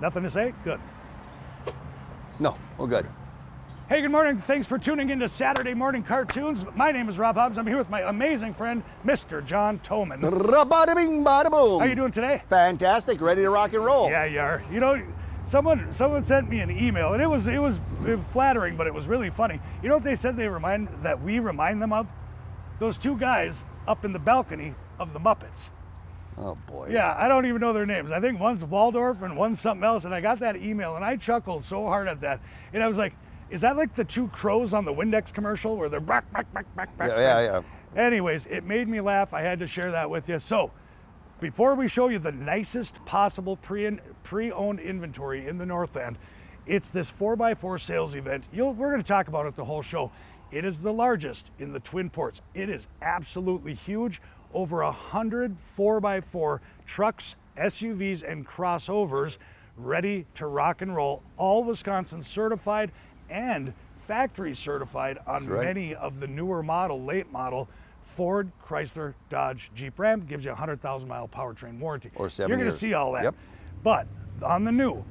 Nothing to say? Good. No, we're good. Hey, good morning. Thanks for tuning in to Saturday Morning Cartoons. My name is Rob Hobbs. I'm here with my amazing friend, Mr. John Toman. Bada bing, bada boom. How you doing today? Fantastic. Ready to rock and roll. Yeah, you are. You know, someone someone sent me an email, and it was it was, it was flattering, but it was really funny. You know what they said they remind that we remind them of? Those two guys up in the balcony of the Muppets. Oh boy. Yeah, I don't even know their names. I think one's Waldorf and one's something else. And I got that email and I chuckled so hard at that. And I was like, is that like the two crows on the Windex commercial where they're back, back, back, back, back? Yeah, yeah, yeah. Anyways, it made me laugh. I had to share that with you. So, before we show you the nicest possible pre pre-owned inventory in the Northland, it's this 4x4 sales event. You'll, we're going to talk about it the whole show. It is the largest in the Twin Ports. It is absolutely huge. Over a hundred 4x4 trucks, SUVs, and crossovers ready to rock and roll. All Wisconsin certified and factory certified on right. many of the newer model, late model Ford, Chrysler, Dodge, Jeep, Ram gives you a 100,000 mile powertrain warranty. Or seven You're going to see all that. Yep. But on the new,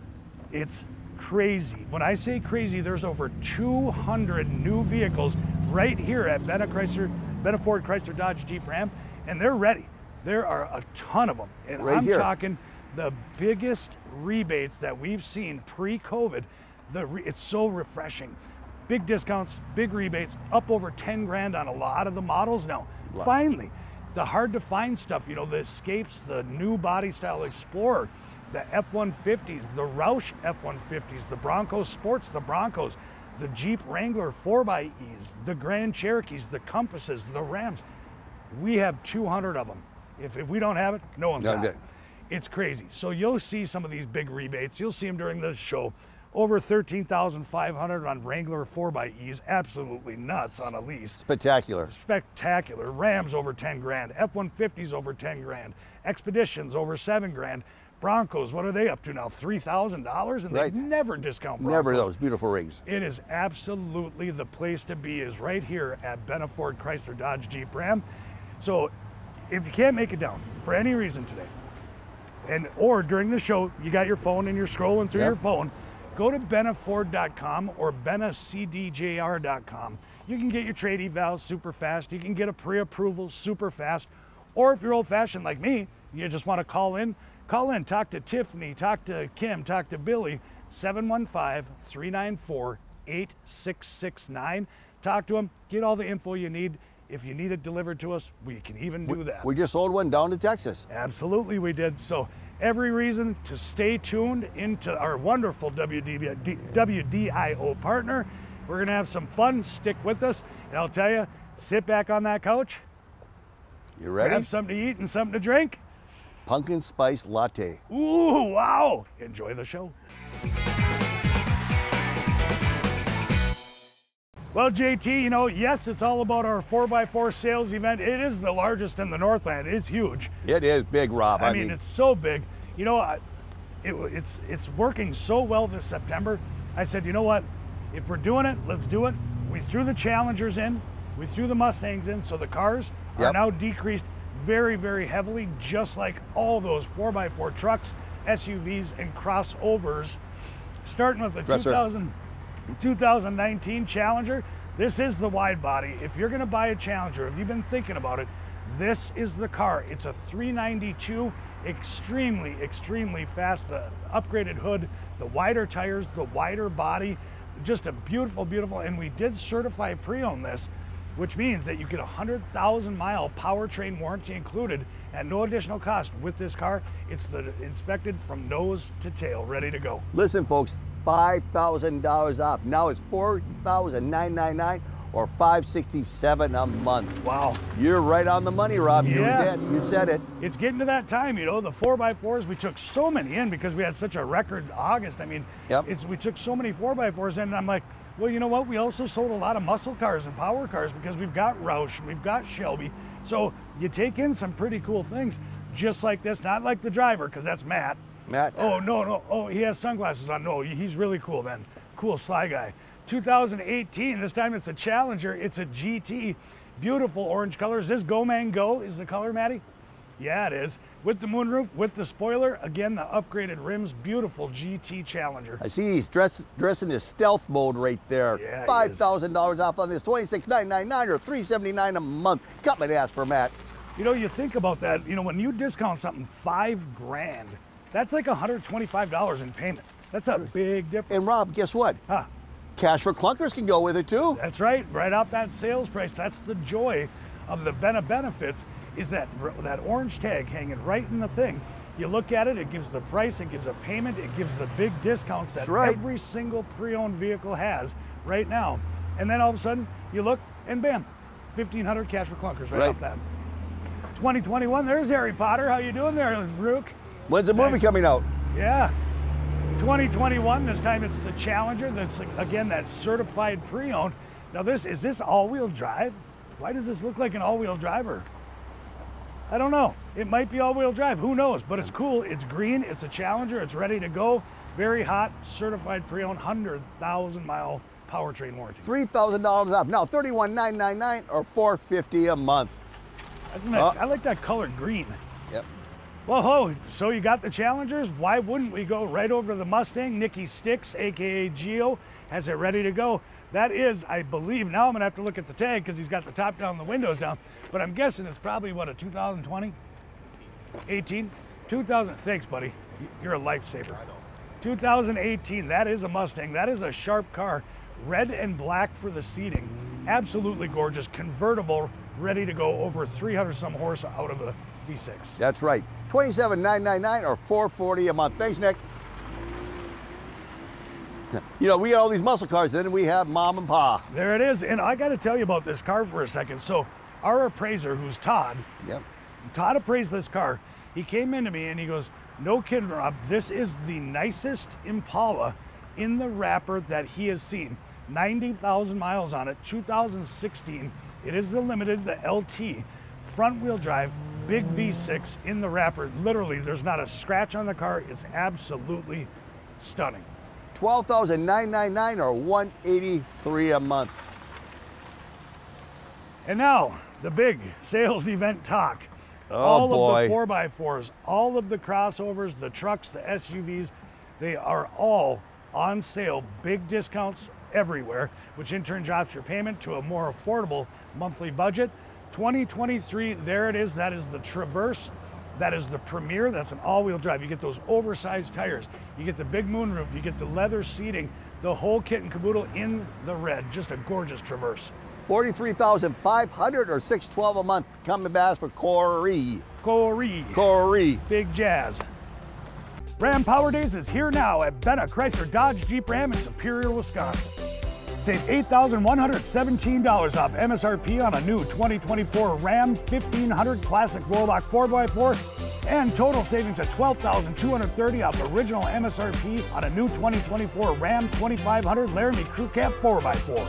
it's crazy. When I say crazy, there's over 200 new vehicles right here at Benna Chrysler, Benna Ford, Chrysler, Dodge, Jeep, Ram, and they're ready. There are a ton of them, and Right I'm here. talking the biggest rebates that we've seen pre-COVID. The re- it's so refreshing. Big discounts, big rebates, up over 10 grand on a lot of the models now. Finally, the hard to find stuff, you know, the Escapes, the new body style Explorer, the F-150s, the Roush F-150s, the Bronco Sports, the Broncos, the Jeep Wrangler 4xEs, the Grand Cherokees, the Compasses, the Rams. We have 200 of them. If, if we don't have it, no one's got it. It's crazy. So you'll see some of these big rebates. You'll see them during the show. Over 13,500 on Wrangler 4xEs. Absolutely nuts on a lease Spectacular. spectacular. Rams over 10 grand, F-150s over 10 grand, Expeditions over 7 grand. Broncos, what are they up to now? $3,000 and Right. they never discount Broncos. Never those beautiful rigs. It is absolutely the place to be is right here at Benna Ford Chrysler Dodge Jeep Ram. So if you can't make it down for any reason today, and or during the show, you got your phone and you're scrolling through Yep. your phone, go to bennaford.com or bennacdjr.com. You can get your trade evals super fast. You can get a pre-approval super fast. Or if you're old-fashioned like me, you just want to call in, call in, talk to Tiffany, talk to Kim, talk to Billy, 715-394-8669. Talk to them, get all the info you need. If you need it delivered to us, we can even do that. We just sold one down to Texas. Absolutely, we did. So, every reason to stay tuned into our wonderful WD, D- WDIO partner. We're going to have some fun. Stick with us. And I'll tell you, sit back on that couch, You ready? grab something to eat and something to drink. Pumpkin spice latte. Ooh, wow. Enjoy the show. Well, JT, you know, yes, it's all about our 4x4 sales event. It is the largest in the Northland. It's huge. It is big, Rob. I, mean, it's so big. You know, I- it, it's it's working so well this September. I said, you know what? If we're doing it, let's do it. We threw the Challengers in, we threw the Mustangs in, so the cars are now decreased very, very heavily, just like all those 4x4 trucks, SUVs, and crossovers. Starting with the Yes, sir. 2000, 2019 Challenger, this is the wide body. If you're going to buy a Challenger, if you've been thinking about it, this is the car. It's a 392, extremely, extremely fast. The upgraded hood, the wider tires, the wider body, just a beautiful, beautiful. And we did certify pre-own this, which means that you get a 100,000 mile powertrain warranty included at no additional cost with this car. It's the inspected from nose to tail, ready to go. Listen, folks, five thousand dollars off. Now it's four thousand nine nine nine or five sixty seven a month. Wow. You're right on the money, Rob. You did. You said it. it's getting to that time, you know, the four by fours, we took so many in because we had such a record August. I mean, Yep. it's we took so many four by fours in, and I'm like, well, you know what? We also sold a lot of muscle cars and power cars because we've got Roush, we've got Shelby. So you take in some pretty cool things, just like this, not like the driver, because that's Matt. Matt. Oh no, no. Oh, he has sunglasses on. No, he's really cool then. Cool sly guy. 2018. This time it's a Challenger. It's a GT. Beautiful orange color. Is this Go Mango? Is the color, Matty? Yeah, it is. With the moonroof, with the spoiler, again, the upgraded rims, beautiful GT Challenger. I see he's dressed, dressed in his stealth mode right there. Yeah, he Five is. thousand dollars off on this, twenty six nine nine nine or three seventy nine a month. Got my ass for Matt. You know, you think about that, you know, when you discount something five grand, that's like $125 in payment. That's a big difference. And Rob, guess what? Huh. Cash for clunkers can go with it too. That's right, right off that sales price. That's the joy of the Benna benefits is that that orange tag hanging right in the thing. You look at it, it gives the price, it gives a payment, it gives the big discounts that right. every single pre-owned vehicle has right now. And then all of a sudden, you look and bam, 1500 cash for clunkers right, Right. off that. 2021, there's Harry Potter. How you doing there, Rook? When's the movie coming out? Yeah. 2021, this time it's the Challenger. That's again that certified pre-owned. Now this is this all-wheel drive? Why does this look like an all-wheel driver? I don't know. It might be all-wheel drive. Who knows? But it's cool. It's green. It's a Challenger. It's ready to go. Very hot. Certified pre-owned. Hundred thousand mile powertrain warranty. Three thousand dollars off. Now thirty one nine nine nine or four fifty a month. That's nice. Oh. I like that color green. Well, ho, so you got the Challengers. Why wouldn't we go right over to the Mustang? Nikki Sticks, aka Geo, has it ready to go. That is, I believe, now I'm gonna have to look at the tag because he's got the top down, the windows down. But I'm guessing it's probably what a 2020, 18, 2000. Thanks, buddy. You're a lifesaver. 2018. That is a Mustang. That is a sharp car. Red and black for the seating. Absolutely gorgeous. Convertible, ready to go over 300 some horse out of a V6. That's right. Twenty seven nine nine nine or four forty a month. Thanks, Nick. You know, we got all these muscle cars, then we have mom and pa. There it is. And I got to tell you about this car for a second. So, our appraiser, who's Todd, Yep. Todd appraised this car. He came into me and he goes, No kidding, Rob, this is the nicest Impala in the wrapper that he has seen. 90,000 miles on it, 2016. It is the limited, the LT, front wheel drive, big V6 in the wrapper. Literally, there's not a scratch on the car. It's absolutely stunning. 12999 or one eighty three a month. And now, the big sales event talk. Oh, all boy. of the 4x4s, all of the crossovers, the trucks, the SUVs, they are all on sale. Big discounts everywhere, which in turn drops your payment to a more affordable monthly budget. 2023, there it is. That is the Traverse. That is the Premier. That's an all-wheel drive. You get those oversized tires. You get the big moonroof. You get the leather seating. The whole kit and caboodle in the red. Just a gorgeous Traverse. Forty three thousand five hundred or six twelve a month. Coming back for Corey. Corey. Corey. Big Jazz. Ram Power Days is here now at Benna Chrysler Dodge Jeep Ram in Superior, Wisconsin. Save $8,117 off MSRP on a new 2024 Ram 1500 Classic Warlock 4x4 and total savings of 12,230 off original MSRP on a new 2024 Ram 2500 Laramie Crew Cab 4x4.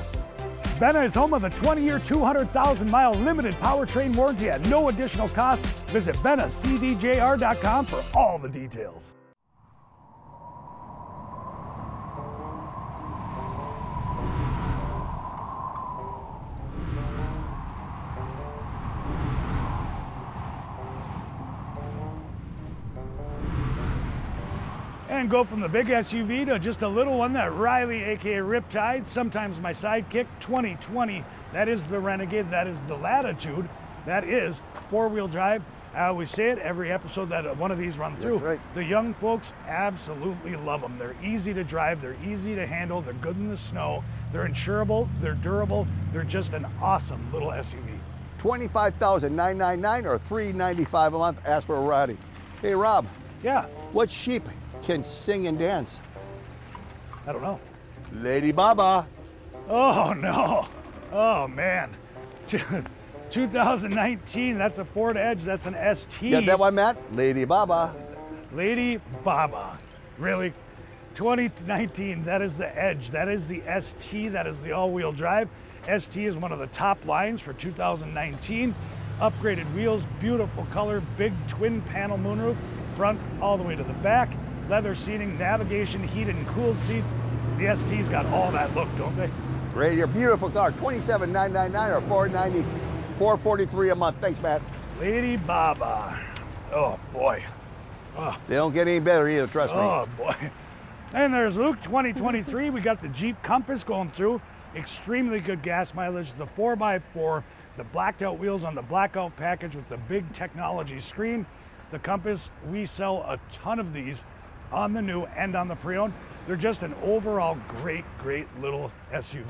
Benna is home of the 20-year, 200,000-mile limited powertrain warranty at no additional cost. Visit BennaCDJR.com for all the details. And go from the big SUV to just a little one that Riley, aka Riptide, sometimes my sidekick, 2020. That is the Renegade, that is the Latitude, that is four wheel drive. I always say it every episode that one of these run through. right. The young folks absolutely love them. They're easy to drive, they're easy to handle, they're good in the snow, they're insurable, they're durable, they're just an awesome little SUV. Twenty five thousand nine nine nine or three ninety five a month. Ask for a Roddy. Hey Rob, Yeah, what sheep can sing and dance? I don't know. Lady Baba. Oh no. Oh man. 2019, that's a Ford Edge, that's an ST. Got that one, Matt? Lady Baba. Lady Baba. Really? 2019, that is the Edge, that is the ST, that is the all-wheel drive. ST is one of the top lines for 2019. Upgraded wheels, beautiful color, big twin panel moonroof, front all the way to the back. Leather seating, navigation, heated and cooled seats. The ST's got all that look, don't they? Great, your beautiful car. Twenty seven nine nine nine or four ninety, four forty three a month. Thanks, Matt. Lady Baba. Oh boy. Ah. They don't get any better either, trust me. Oh boy. And there's Luke 2023. We got the Jeep Compass going through. Extremely good gas mileage. The 4x4, the blacked out wheels on the blackout package with the big technology screen. The Compass, we sell a ton of these on the new and on the pre owned. They're just an overall great, great little SUV.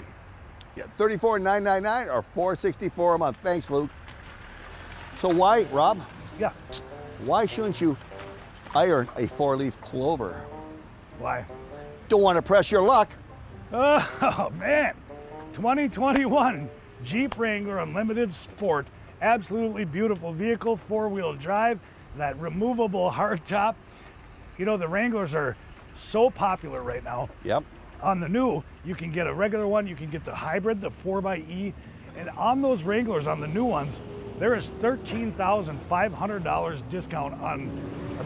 Yeah, 34999 or 464 a month. Thanks, Luke. So why, Rob, Yeah. why shouldn't you iron a four-leaf clover? Why? Don't want to press your luck. Oh man, 2021 Jeep Wrangler Unlimited Sport. Absolutely beautiful vehicle, four wheel drive, that removable hardtop. You know, the Wranglers are so popular right now. Yep. On the new, you can get a regular one, you can get the hybrid, the 4xE. And on those Wranglers, on the new ones, there is $13,500 discount on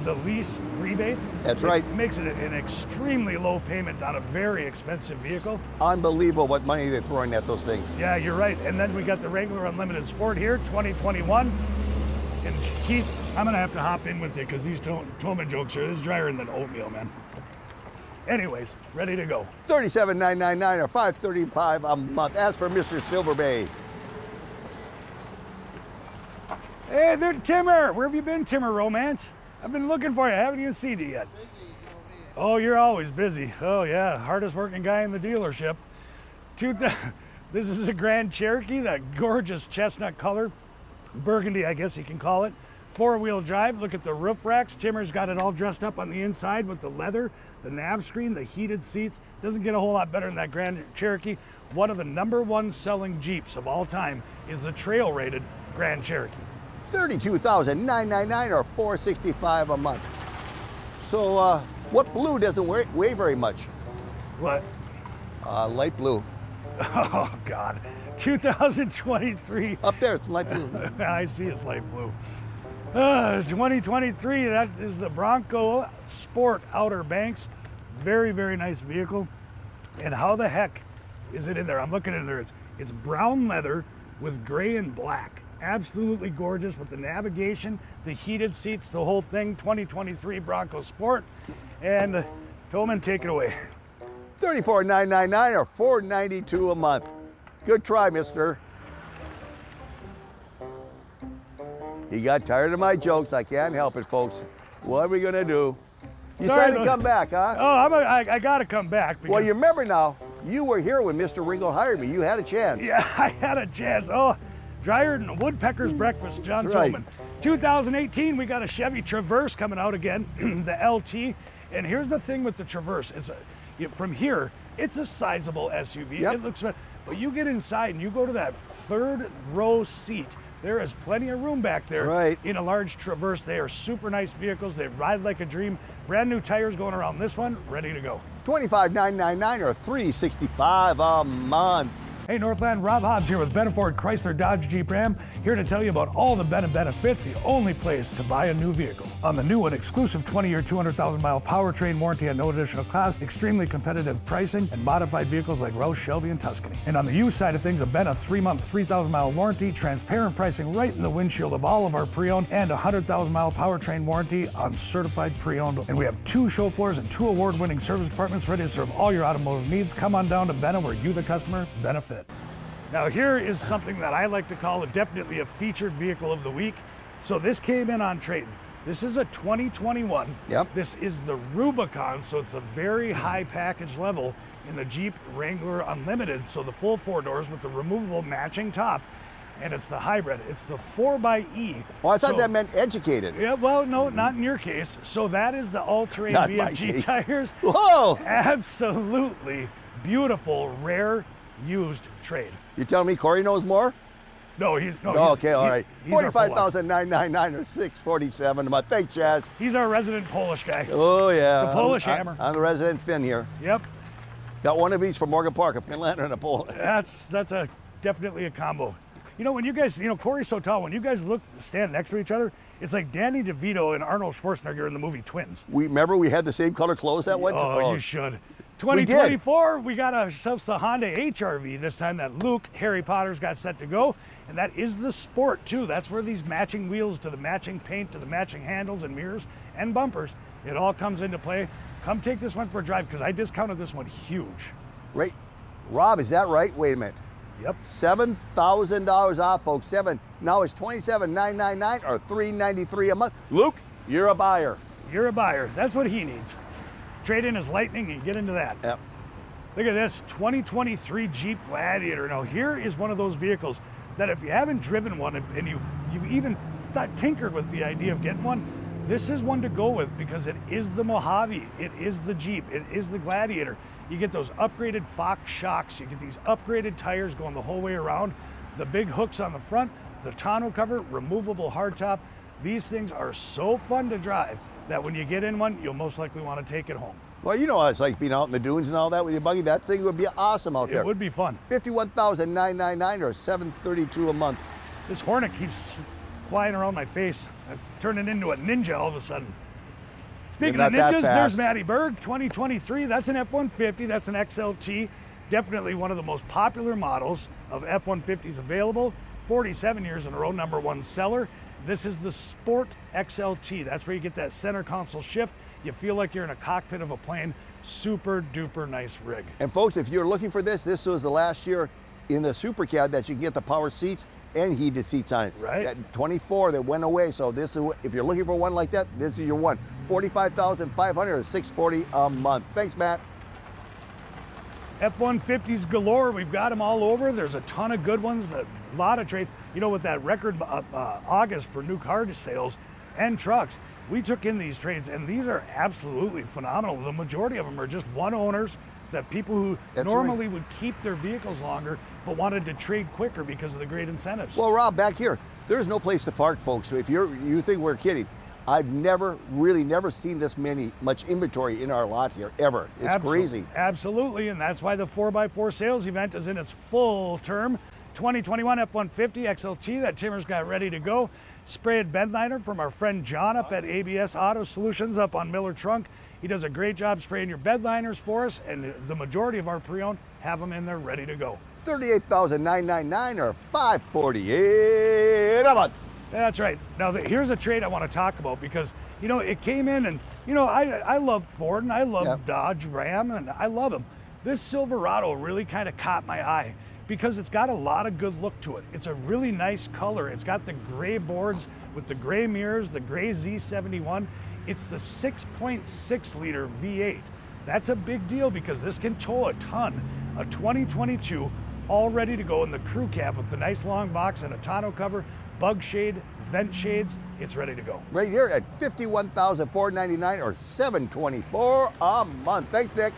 the lease rebates. That's It right. makes it an extremely low payment on a very expensive vehicle. Unbelievable what money they're throwing at those things. Yeah, you're right. And then we got the Wrangler Unlimited Sport here, 2021. And Keith, I'm gonna have to hop in with you because these to- Tolman jokes are this is drier than oatmeal, man. Anyways, ready to go. 37999 or 535 a month. As for Mr. Silver Bay, Hey there, Timmer. Where have you been, Timmer Romance? I've been looking for you. I haven't even seen you yet. Oh, you're always busy. Oh yeah, hardest working guy in the dealership. Two th- this is a Grand Cherokee, that gorgeous chestnut color, burgundy, I guess you can call it. Four-wheel drive. Look at the roof racks. Timmer's got it all dressed up on the inside with the leather, the nav screen, the heated seats. Doesn't get a whole lot better than that Grand Cherokee. One of the number one selling Jeeps of all time is the trail-rated Grand Cherokee. 32999 or 465 a month. So, uh, what blue doesn't weigh, weigh very much? What? Uh, light blue. Oh God. 2023. Up there, it's light blue. I see it's light blue. Uh, 2023. That is the Bronco Sport Outer Banks. Very very nice vehicle. And how the heck is it in there? I'm looking in there. It's it's brown leather with gray and black. Absolutely gorgeous with the navigation, the heated seats, the whole thing. 2023 Bronco Sport. And uh, take it away. 34999 or 492 a month. Good try, mister. He got tired of my jokes. I can't help it, folks. What are we going to do? You Sorry, trying to come back, huh? Oh, I'm a, I, I got to come back. Because Well, you remember now, you were here when Mr. Ringo hired me. You had a chance. Yeah, I had a chance. Oh, drier than a woodpecker's breakfast, John That's right. 2018, we got a Chevy Traverse coming out again, the LT. And here's the thing with the Traverse: it's a, from here, it's a sizable SUV. Yep. It looks, but you get inside and you go to that third row seat. There is plenty of room back there. Right. In a large Traverse, they are super nice vehicles. They ride like a dream. Brand new tires going around this one, ready to go. 25999 or 365 a month. Hey Northland, Rob Hobbs here with Benford Chrysler Dodge Jeep Ram, here to tell you about all the Ben benefits, the only place to buy a new vehicle. On the new and exclusive 20-year, 200,000 mile powertrain warranty at no additional cost, extremely competitive pricing, and modified vehicles like Roush, Shelby, and Tuscany. And on the used side of things, a Ben three-month, 3,000 mile warranty, transparent pricing right in the windshield of all of our pre-owned, and a 100,000 mile powertrain warranty on certified pre-owned. And we have two show floors and two award-winning service departments ready to serve all your automotive needs. Come on down to Benna where you, the customer, benefit. Now here is something that I like to call a, definitely a featured vehicle of the week. So this came in on trade. This is a 2021. Yep. This is the Rubicon, so it's a very high package level in the Jeep Wrangler Unlimited. So the full four doors with the removable matching top, and it's the hybrid. It's the 4xE. Oh, I thought So- that meant educated. Yeah, well, no, not in your case. So that is the all-terrain BFG tires. Whoa! Absolutely beautiful, rare, used trade. You telling me Corey knows more? No, he's no. Oh, he's- okay, all he- right. our Forty-five thousand nine nine nine or six forty-seven a month. Thanks, Jazz. He's our resident Polish guy. Oh yeah. The Polish I'm, hammer. I'm the resident Finn here. Yep, Got one of each from Morgan Park, a Finlander and a Polish. that's that's a definitely a combo. You know, when you guys, you know, Corey's so tall. When you guys look stand next to each other, it's like Danny DeVito and Arnold Schwarzenegger in the movie Twins. We remember we had the same color clothes that one. Oh, you should. We did. 2024, we, got ourselves the Honda HRV this time that Luke, Harry Potter's got set to go. And that is the sport too. That's where these matching wheels to the matching paint to the matching handles and mirrors and bumpers, it all comes into play. Come take this one for a drive because I discounted this one huge. Right. Rob, is that right? Wait a minute. Yep. Seven thousand dollars off, folks. Seven. Now it's twenty-seven nine nine nine or three ninety-three a month. Luke, you're a buyer. You're a buyer. That's what he needs. Trade in his Lightning and get into that. Yep. Look at this 2023 Jeep Gladiator. Now here is one of those vehicles that if you haven't driven one and and you've you've even thought, tinkered with the idea of getting one, this is one to go with because it is the Mojave, it is the Jeep, it is the Gladiator. You get those upgraded Fox shocks, you get these upgraded tires going the whole way around, the big hooks on the front, the tonneau cover, removable hardtop. These things are so fun to drive that when you get in one, you'll most likely want to take it home. Well, you know what it's like being out in the dunes and all that with your buggy. That thing would be awesome out there. It would be fun. 51999 or seven thirty-two a month. This hornet keeps flying around my face. I'm turning into a ninja all of a sudden. Speaking of ninjas, there's. Matty Berg, 2023. That's an F-150. That's an XLT. Definitely one of the most popular models of F-150s available. 47 years in a row, number one seller. This is the Sport XLT. That's where you get that center console shift. You feel like you're in a cockpit of a plane. Super duper nice rig. And folks, if you're looking for this, this was the last year in the Super Cab that you can get the power seats and heated seats on it. Right. That 24 that went away. So this is if you're looking for one like that, this is your one. 45,500 or 640 a month. Thanks, Matt. F-150s galore. We've got them all over. There's a ton of good ones. A lot of trades. You know, with that record uh, uh, August for new car sales and trucks, we took in these trades, and these are absolutely phenomenal. The majority of them are just one owners. That people who That's normally would keep their vehicles longer but wanted to trade quicker because of the great incentives. Well, Rob, back here, there's no place to park, folks. So if you're you think we're kidding, I've never really never seen this many much inventory in our lot here ever. It's Absol- crazy. Absolutely, and that's why the 4x4 sales event is in its full term. 2021 F-150 XLT that Timmer's got ready to go. Sprayed bed liner from our friend John up at ABS Auto Solutions up on Miller Trunk. He does a great job spraying your bedliners for us, and the majority of our pre-owned have them in there ready to go. 38,999 or 548 a month. That's right. Now, the, here's a trade I want to talk about because, you know, it came in and, you know, I, I love Ford and I love Yep. Dodge Ram and I love them. This Silverado really kind of caught my eye because it's got a lot of good look to it. It's a really nice color. It's got the gray boards with the gray mirrors, the gray Z71. It's the 6.6 liter V8. That's a big deal because this can tow a ton. A 2022 all ready to go in the crew cab with the nice long box and a tonneau cover, bug shade, vent shades. It's ready to go. Right here at 51,499 or 724 a month. Thanks, Nick.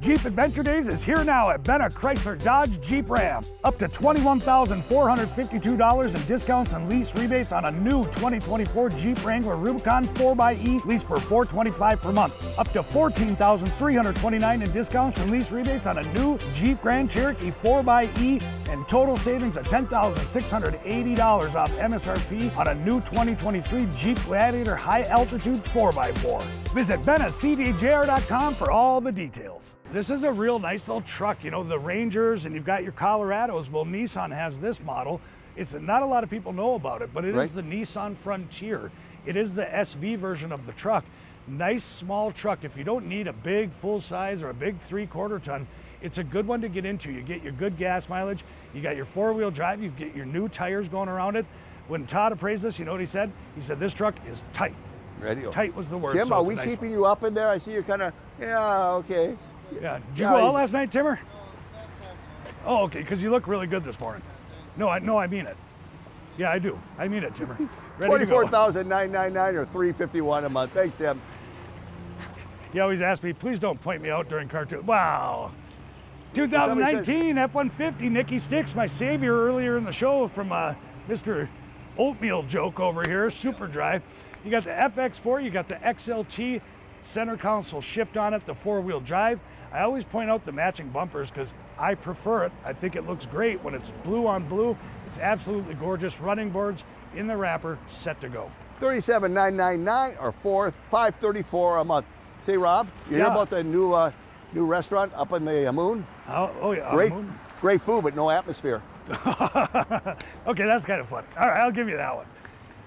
Jeep Adventure Days is here now at Benna Chrysler Dodge Jeep Ram. Up to $21,452 in discounts and lease rebates on a new 2024 Jeep Wrangler Rubicon 4xE lease for 425 per month. Up to 14,329 in discounts and lease rebates on a new Jeep Grand Cherokee 4xE and total savings of $10,680 off MSRP on a new 2023 Jeep Gladiator High Altitude 4x4. Visit BennaCDJR.com for all the details. This is a real nice little truck, you know, the Rangers and you've got your Colorados. Well, Nissan has this model. It's not a lot of people know about it, but it is Right. the Nissan Frontier. It is the SV version of the truck. Nice small truck. If you don't need a big full size or a big three quarter ton, it's a good one to get into. You get your good gas mileage, you got your four wheel drive, you get your new tires going around it. When Todd appraised this, you know what he said? He said, This truck is tight. Ready? Tight was the word. Tim, so are we nice keeping one. you up in there? I see you're kind of, yeah, okay. Yeah. Did you Yeah, go out last night, Timmer? Oh, okay, because you look really good this morning. No, I no, I mean it. Yeah, I do. I mean it, Timmer. Ready to go. 24,999 or 351 a month. Thanks, Tim. He always asks me, please don't point me out during cartoon. Wow. 2019 F-150, Nikki Sticks, my savior earlier in the show from uh, Mr. Oatmeal joke over here, Super Drive. You got the FX4, you got the XLT center console shift on it, the four-wheel drive. I always point out the matching bumpers because I prefer it. I think it looks great when it's blue on blue. It's absolutely gorgeous. Running boards in the wrapper, set to go. 37,999 or 4 534 a month. Say, Rob, you hear about the new uh, new restaurant up in the uh, moon. Oh, oh yeah. Great, moon. great food, but no atmosphere. Okay, that's kind of funny. All right, I'll give you that one.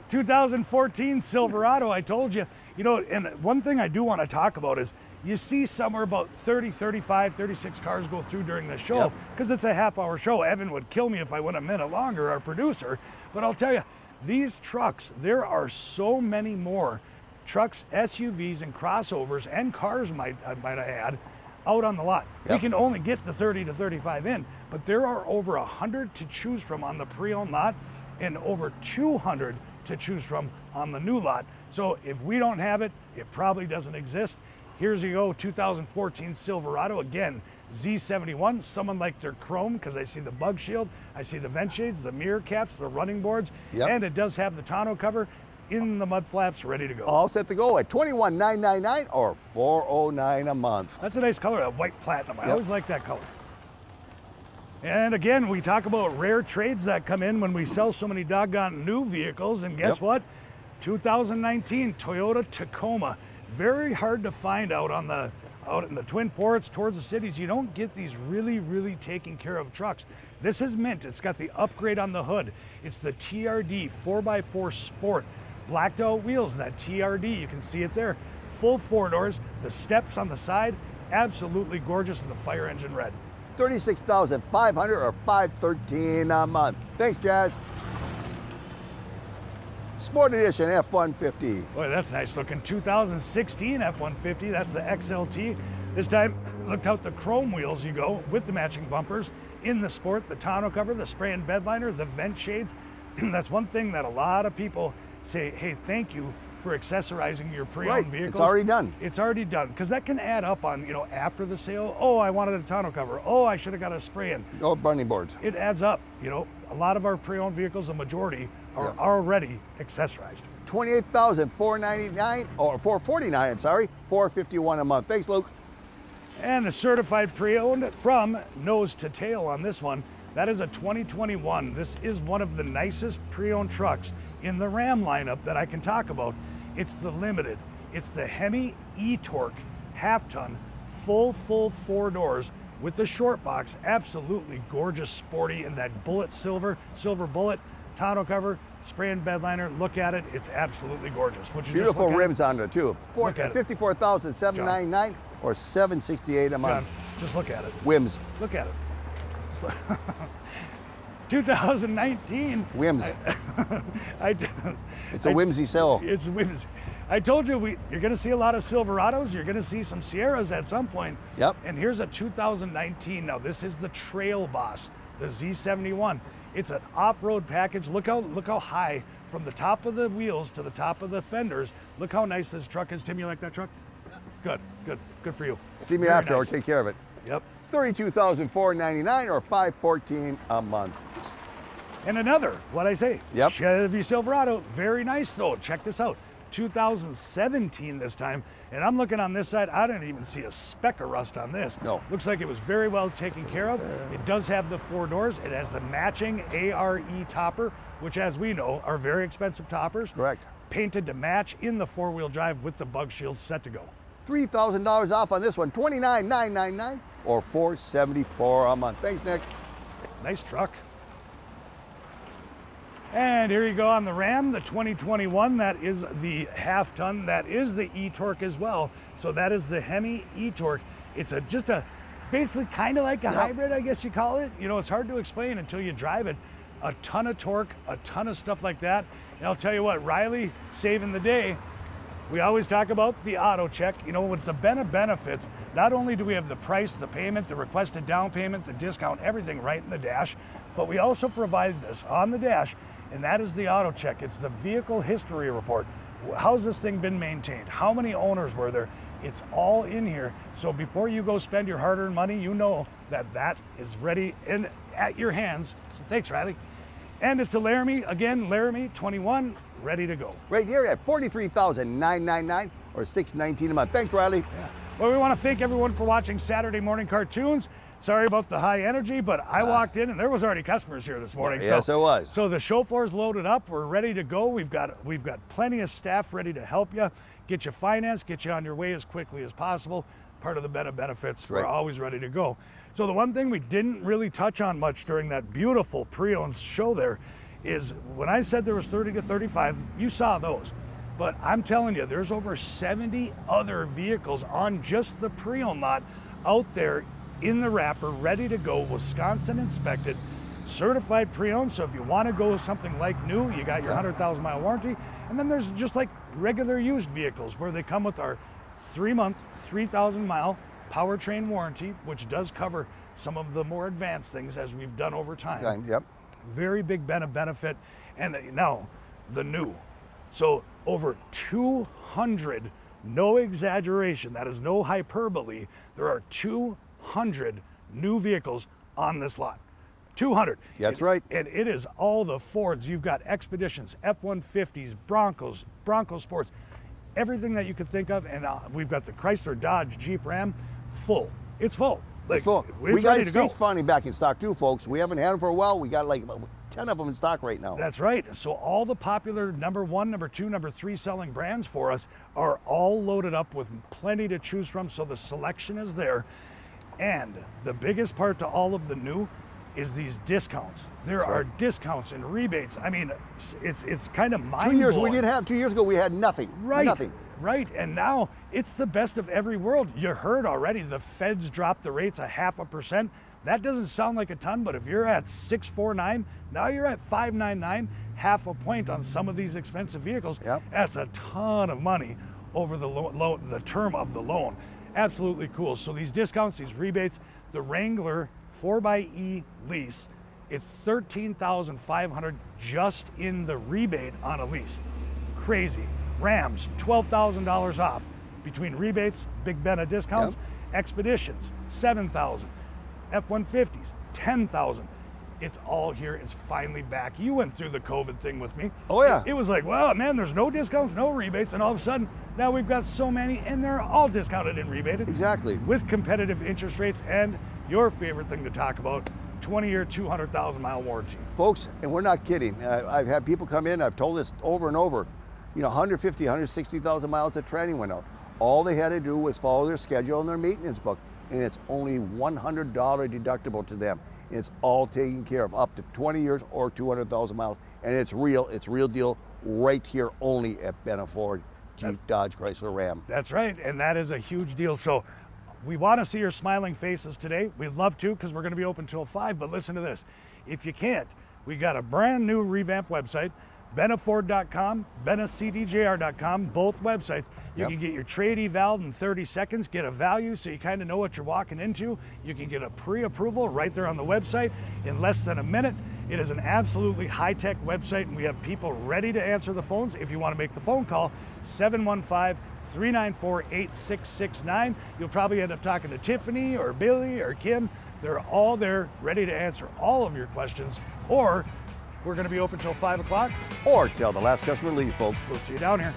2014 Silverado, I told you. You know, and one thing I do want to talk about is you see somewhere about 30, 35, 36 cars go through during the show Yep. because it's a half hour show. Evan would kill me if I went a minute longer, our producer. But I'll tell you, these trucks, there are so many more trucks, SUVs, and crossovers, and cars, might, I might add, out on the lot. We can only get the 30 to 35 in, but there are over 100 to choose from on the pre-owned lot and over 200 to choose from on the new lot. So if we don't have it, it probably doesn't exist. Here's you go, 2014 Silverado again, Z71. Someone liked their chrome because I see the bug shield, I see the vent shades, the mirror caps, the running boards, Yep. and it does have the tonneau cover in the mud flaps ready to go. All set to go at 21,999 or 409 a month. That's a nice color, that white platinum. I Yep. always like that color. And again, we talk about rare trades that come in when we sell so many doggone new vehicles. And guess Yep. what? 2019 Toyota Tacoma. Very hard to find out on the out in the twin ports towards the cities. You don't get these really, really taken care of trucks. This is mint. It's got the upgrade on the hood. It's the TRD 4x4 Sport. Blacked out wheels, that TRD, you can see it there. Full four doors, the steps on the side, absolutely gorgeous in the fire engine red. 36,500 or 513 a month. Thanks, Jazz. Sport Edition F-150. Boy, that's nice looking. 2016 F-150, that's the XLT. This time, looked out the chrome wheels you go with the matching bumpers. In the Sport, the tonneau cover, the spray and bed liner, the vent shades. that's one thing that a lot of people say, hey, thank you for accessorizing your pre-owned Right, it's already done. It's already done, because that can add up on, you know, after the sale. Oh, I wanted a tonneau cover. Oh, I should have got a spray in. Oh, burning boards. It adds up, you know. A lot of our pre-owned vehicles, the majority, are Yeah. already accessorized. 28,499 or 449, I'm sorry, 451 a month. Thanks, Luke. And the certified pre-owned from nose to tail on this one. That is a 2021. This is one of the nicest pre-owned trucks in the Ram lineup that I can talk about. It's the Limited. It's the Hemi E-Torque half-ton, full, full four doors with the short box. Absolutely gorgeous, sporty, in that bullet silver, silver bullet, tonneau cover, spray and bed liner. Look at it. It's absolutely gorgeous. Would you Beautiful rims on there, too. Four- Look at it. 54,799 or 768 a John, month. just look at it. Whims. Look at it. 2019. Whims. I, It's a whimsy sell. it's whims. I told you we, you're going to see a lot of Silverados. You're going to see some Sierras at some point. Yep. And here's a 2019. Now this is the Trail Boss, the Z71. It's an off-road package. Look how look how high from the top of the wheels to the top of the fenders. Look how nice this truck is. Tim, you like that truck? Good, good, good for you. See me Very after, I'll take care of it. Yep. 32,499 or 514 a month. And another, what I say, Yep. Chevy Silverado, very nice though. Check this out, 2017 this time, and I'm looking on this side. I didn't even see a speck of rust on this. No. looks like it was very well taken care of. It does have the four doors. It has the matching ARE topper, which, as we know, are very expensive toppers. Correct. Painted to match in the four-wheel drive with the bug shield set to go. $3,000 off on this one. 29,999 or 474 a month. Thanks, Nick. Nice truck. And here you go on the Ram, the 2021. That is the half ton. That is the e-torque as well. So that is the Hemi e-torque. It's a just a basically kind of like a hybrid, I guess you call it. You know, it's hard to explain until you drive it. A ton of torque, a ton of stuff like that. And I'll tell you what, Riley saving the day. We always talk about the auto check. You know, with the Benna benefits, not only do we have the price, the payment, the requested down payment, the discount, everything right in the dash, but we also provide this on the dash, and that is the auto check. It's the vehicle history report. How's this thing been maintained? How many owners were there? It's all in here. So before you go spend your hard-earned money, you know that that is ready and at your hands. So thanks, Riley. And it's a Laramie, again, Laramie 21, ready to go. Right here at 43,999 or 619 a month. Thanks, Riley. Yeah. Well, we want to thank everyone for watching Saturday morning cartoons. Sorry about the high energy, but I ah. walked in and there was already customers here this morning. Yes, so, there was. So the show floor's loaded up. We're ready to go. We've got we've got plenty of staff ready to help you, get you financed, get you on your way as quickly as possible. part of the Benna benefits. right. We're always ready to go. So the one thing we didn't really touch on much during that beautiful pre-owned show there is when I said there was 30 to 35, you saw those. But I'm telling you, there's over 70 other vehicles on just the pre-owned lot out there in the wrapper, ready to go, Wisconsin inspected, certified pre-owned. So if you want to go with something like new, you got your 100,000 mile warranty. And then there's just like regular used vehicles where they come with our three month, 3,000 mile powertrain warranty, which does cover some of the more advanced things as we've done over time. Time, Yep. Very big ben- benefit. And uh, now the new. So over 200, no exaggeration, that is no hyperbole, there are 200 new vehicles on this lot. 200. That's right. And it is all the Fords. You've got Expeditions, F-150s, Broncos, Bronco Sports, everything that you could think of. And uh, we've got the Chrysler, Dodge, Jeep, Ram, full. It's full. It's full. It's we got go. Finally back in stock too, folks. We haven't had them for a while. We got like 10 of them in stock right now. That's right. So all the popular number one, number two, number three selling brands for us are all loaded up with plenty to choose from. So the selection is there. And the biggest part to all of the new is these discounts. There are discounts and rebates. I mean, it's it's, it's kind of mind two years we didn't have. Two years ago we had nothing. Right. Nothing. Right. And now it's the best of every world. You heard already the feds dropped the rates a half a percent. That doesn't sound like a ton, but if you're at 649, now you're at 599, half a point on some of these expensive vehicles. Yep. That's a ton of money over the lo- lo- the term of the loan. Absolutely cool. So these discounts, these rebates, the Wrangler 4xE lease, it's 13,500 just in the rebate on a lease crazy. Rams, $12,000 off between rebates, Big Benna discounts, expeditions, 7,000, F-150s, 10,000. It's all here. It's finally back. You went through the COVID thing with me. Oh, yeah. It, it was like, well, man, there's no discounts, no rebates, and all of a sudden, now we've got so many, and they're all discounted and rebated Exactly. with competitive interest rates and your favorite thing to talk about, 20-year, 200,000 mile warranty. Folks, and we're not kidding. I've had people come in, I've told this over and over, you know, 150, 160,000 miles of training went out. All they had to do was follow their schedule and their maintenance book, and it's only $100 deductible to them. And it's all taken care of, up to 20 years or 200,000 miles. And it's real, it's real deal right here only at Ben Ford, Jeep, Dodge, Chrysler, Ram. That's right, and that is a huge deal. So we want to see your smiling faces today. We'd love to because we're going to be open till 5, but listen to this. If you can't, we got a brand new revamped website, bennaford.com, bennacdjr.com, both websites. You Yep. can get your trade eval in 30 seconds, get a value so you kind of know what you're walking into. You can get a pre-approval right there on the website in less than a minute. It is an absolutely high-tech website and we have people ready to answer the phones. If you want to make the phone call, 715-394-8669. You'll probably end up talking to Tiffany or Billy or Kim. They're all there ready to answer all of your questions. Or we're going to be open till 5 o'clock. Or till the last customer leaves, folks. We'll see you down here.